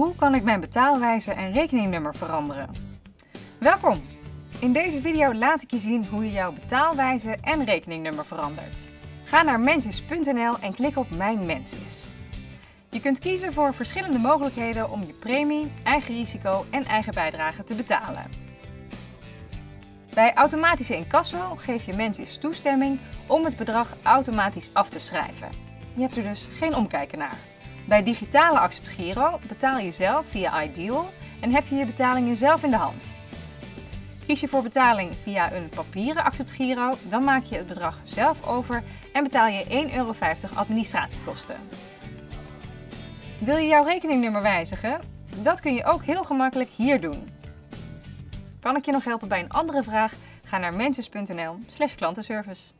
Hoe kan ik mijn betaalwijze en rekeningnummer veranderen? Welkom! In deze video laat ik je zien hoe je jouw betaalwijze en rekeningnummer verandert. Ga naar mensis.nl en klik op Mijn Mensis. Je kunt kiezen voor verschillende mogelijkheden om je premie, eigen risico en eigen bijdrage te betalen. Bij automatische incasso geef je Mensis toestemming om het bedrag automatisch af te schrijven. Je hebt er dus geen omkijken naar. Bij digitale Accept Giro betaal je zelf via Ideal en heb je je betalingen zelf in de hand. Kies je voor betaling via een papieren Accept Giro, dan maak je het bedrag zelf over en betaal je 1,50 euro administratiekosten. Wil je jouw rekeningnummer wijzigen? Dat kun je ook heel gemakkelijk hier doen. Kan ik je nog helpen bij een andere vraag? Ga naar mensis.nl/klantenservice.